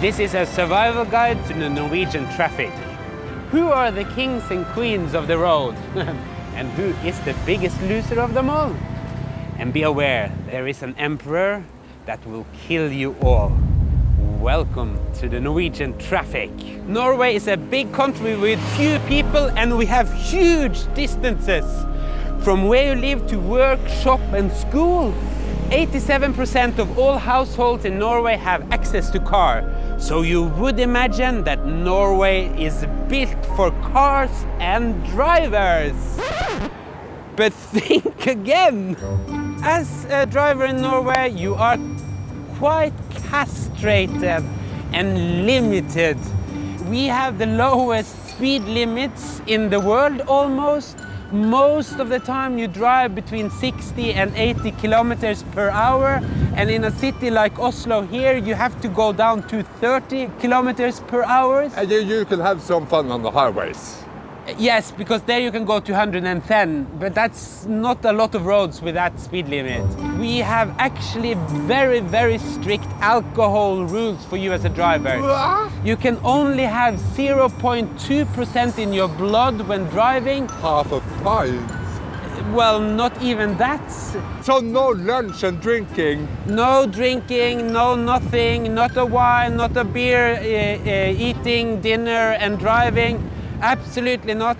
This is a survival guide to the Norwegian traffic. Who are the kings and queens of the road? and who is the biggest loser of them all? And be aware, there is an emperor that will kill you all. Welcome to the Norwegian traffic. Norway is a big country with few people and we have huge distances. From where you live to work, shop and school. 87% of all households in Norway have access to car. So you would imagine that Norway is built for cars and drivers. But think again. As a driver in Norway, you are quite castrated and limited. We have the lowest speed limits in the world almost. Most of the time you drive between 60 and 80 kilometers per hour and in a city like Oslo here you have to go down to 30 kilometers per hour. And you, you can have some fun on the highways. Yes, because there you can go to 110, but that's not a lot of roads with that speed limit. We have actually very, very strict alcohol rules for you as a driver. You can only have 0.2% in your blood when driving. Half a pint. Well, not even that. So no lunch and drinking. No drinking, no nothing, not a wine, not a beer, uh, uh, eating dinner and driving. Absolutely not.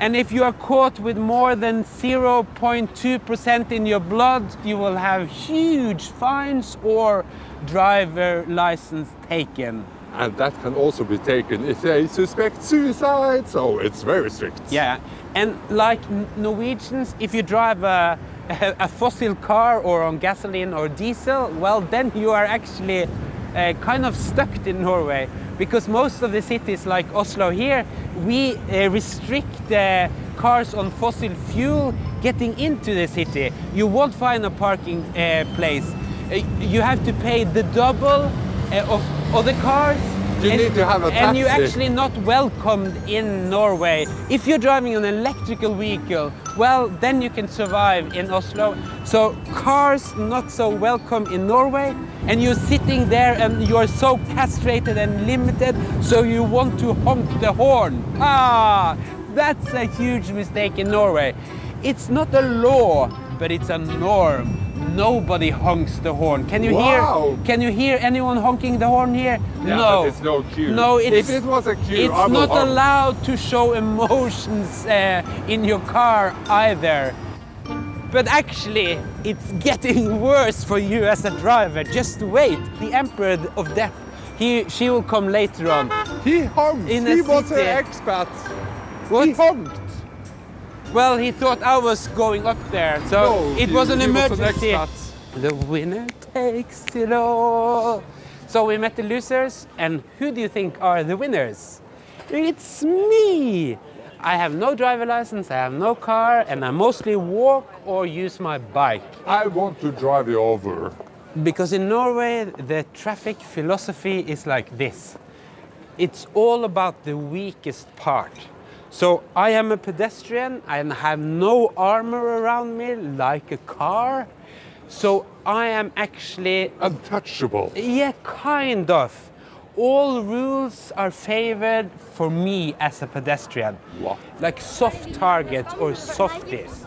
And if you are caught with more than 0.2% in your blood, you will have huge fines or driver license taken. And that can also be taken if they suspect suicide, so it's very strict. Yeah, and like Norwegians, if you drive a, a fossil car or on gasoline or diesel, well, then you are actually uh, kind of stuck in Norway because most of the cities like Oslo here, we uh, restrict uh, cars on fossil fuel getting into the city. You won't find a parking uh, place. Uh, you have to pay the double uh, of other cars. You and, need to have a taxi. And you're actually not welcomed in Norway. If you're driving an electrical vehicle, well, then you can survive in Oslo. So cars not so welcome in Norway, and you're sitting there and you're so castrated and limited, so you want to honk the horn. Ah, that's a huge mistake in Norway. It's not a law, but it's a norm. Nobody honks the horn. Can you Wow. hear? Can you hear anyone honking the horn here? Yeah, no. it's no queue. No, it's, If it was a queue, it's not honk. allowed to show emotions uh, in your car either. But actually, it's getting worse for you as a driver. Just wait. The Emperor of Death, he, she will come later on. He honked. In a he was city. an expat. What? He honked. Well, he thought I was going up there, so No, it was an was emergency. expat. the winner takes it all. So we met the losers, and who do you think are the winners? It's me. I have no driver license, I have no car, and I mostly walk or use my bike. I want to drive you over. Because in Norway, the traffic philosophy is like this it's all about the weakest part. So I am a pedestrian and have no armor around me like a car. So I am actually, Untouchable. yeah, kind of. All rules are favored for me as a pedestrian. What? Like soft targets or softies.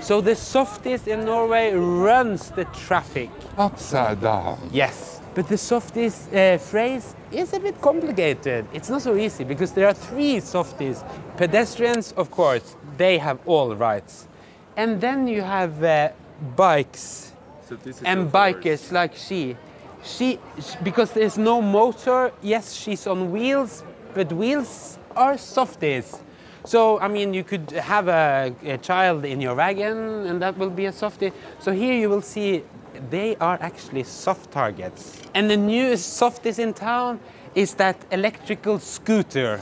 So the softies in Norway runs the traffic. Upside down. Yes, but the softies uh, phrase is a bit complicated. It's not so easy because there are three softies. Pedestrians, of course, they have all rights. And then you have uh, bikes So this is and bikers like she. She, sh- because there's no motor, yes, she's on wheels, but wheels are softies. So, I mean, you could have a, a child in your wagon and that will be a softie. So here you will see they are actually soft targets. And the newest softies in town is that electrical scooter,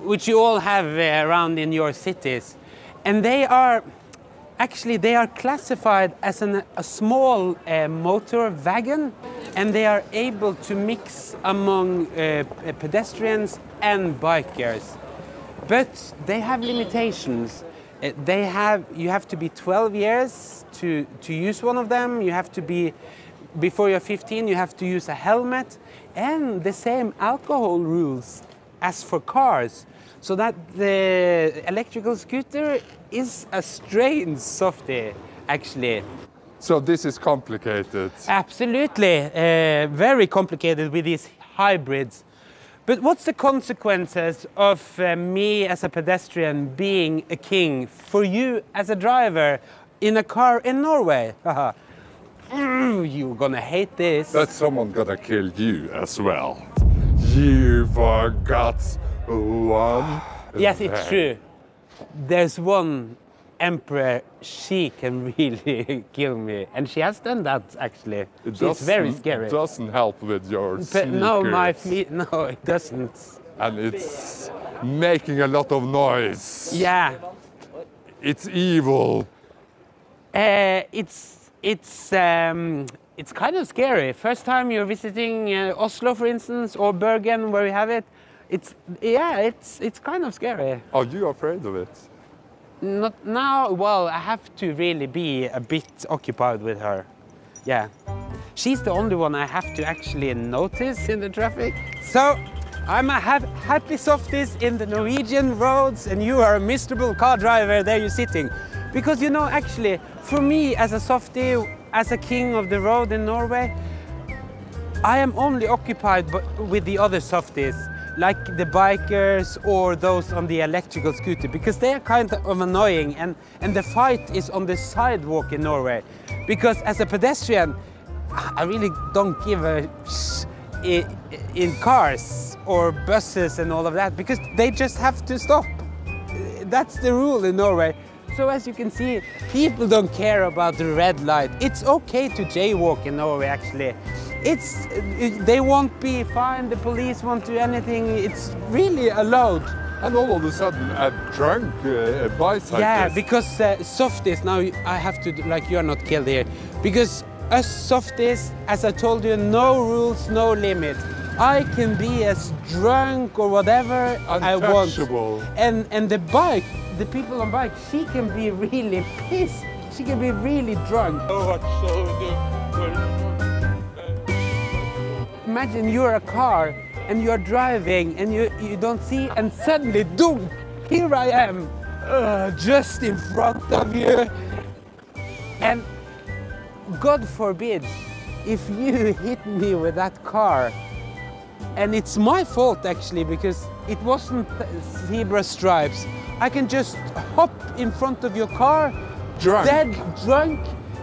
which you all have uh, around in your cities. And they are, Actually, they are classified as an, a small uh, motor wagon and they are able to mix among uh, pedestrians and bikers. But they have limitations. Uh, they have, you have to be 12 years to, to use one of them. You have to be before you're 15, you have to use a helmet and the same alcohol rules as for cars. So that the electrical scooter is a strange softie, actually. So this is complicated. Absolutely, uh, very complicated with these hybrids. But what's the consequences of uh, me as a pedestrian being a king for you as a driver in a car in Norway? Mm, You're gonna hate this. That someone gonna kill you as well. You forgot one. yes, it's true. There's one emperor, she can really kill me. And she has done that actually. It She's very scary. It. Doesn't help with your But no, my feet, no, it doesn't. and it's making a lot of noise. Yeah, It's evil. Uh, it's it's um, it's kind of scary. First time you're visiting uh, Oslo, for instance, or Bergen, where we have it. It's yeah, it's it's kind of scary. Are you afraid of it? Not now. Well, I have to really be a bit occupied with her. Yeah, she's the only one I have to actually notice in the traffic. So. I'm a hap happy softies in the Norwegian roads, and you are a miserable car driver. There you're sitting, because you know, actually, for me as a softie, as a king of the road in Norway, I am only occupied with the other softies, like the bikers or those on the electrical scooter, because they are kind of annoying and, and the fight is on the sidewalk in Norway. Because as a pedestrian, I really don't give a sh- in cars or buses and all of that, because they just have to stop. That's the rule in Norway. So as you can see, people don't care about the red light. It's okay to jaywalk in Norway actually. It's, they won't be fined, the police won't do anything. It's really allowed. And all of a sudden, a drunk uh, bicyclist. Yeah, because uh, softies, now I have to, like you're not killed here. Because us softies, as I told you, no rules, no limit. I can be as drunk or whatever I want. And and the bike, the people on bike, she can be really pissed. She can be really drunk. Imagine you're a car and you're driving and you, you don't see and suddenly, doom, here I am, uh, just in front of you. And God forbid, if you hit me with that car, and it's my fault actually because it wasn't zebra stripes. I can just hop in front of your car, Drunk. dead drunk.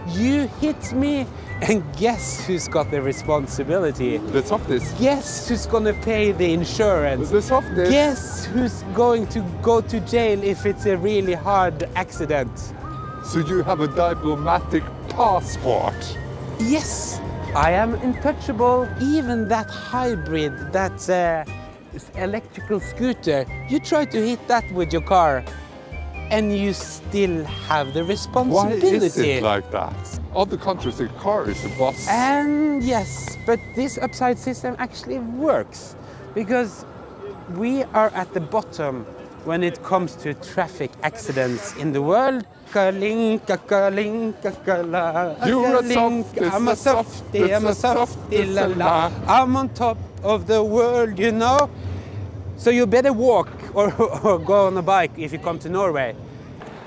You hit me, and guess who's got the responsibility? The softest. Guess who's gonna pay the insurance? The softest. Guess who's going to go to jail if it's a really hard accident? So you have a diplomatic passport. Yes, I am untouchable. Even that hybrid, that uh, electrical scooter, you try to hit that with your car and you still have the responsibility. Why is it like that? Other countries, the car is the boss. And yes, but this upside system actually works because we are at the bottom when it comes to traffic accidents in the world. Kaling, kakaling, kakala, You're a softie, I'm a softie, I'm a softie, la la. I'm on top of the world, you know. So you better walk or, or go on a bike if you come to Norway.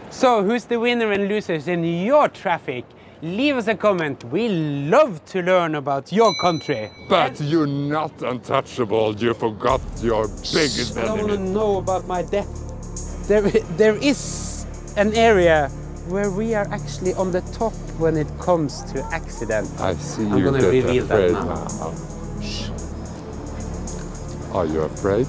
So who's the winner and losers in your traffic? Leave us a comment. We love to learn about your country. But you're not untouchable. You forgot your biggest enemy. I don't want to know about my death. There, there is an area where we are actually on the top when it comes to accident. I see I'm you gonna get reveal that afraid now. now. Are you afraid?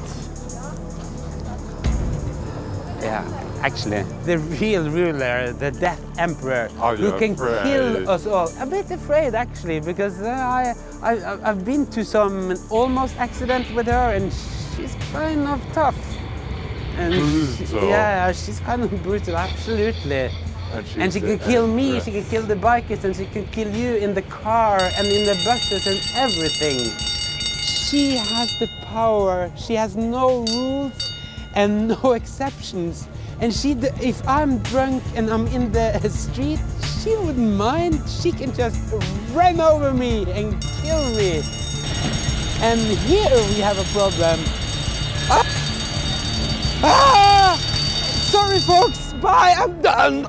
Yeah, actually, the real ruler, the Death Emperor, Are who you can afraid? kill us all. A bit afraid, actually, because uh, I, I, I've been to some almost accident with her, and she's kind of tough. And mm-hmm. Brutal. yeah, she's kind of brutal, absolutely. And, And she the kill me, she could kill the bikers, and she could kill you in the car and in the buses and everything. She has the power. She has no rules and no exceptions. And she, if I'm drunk and I'm in the street, she wouldn't mind, she can just run over me and kill me. And here we have a problem. Ah! Sorry folks, bye, I'm done.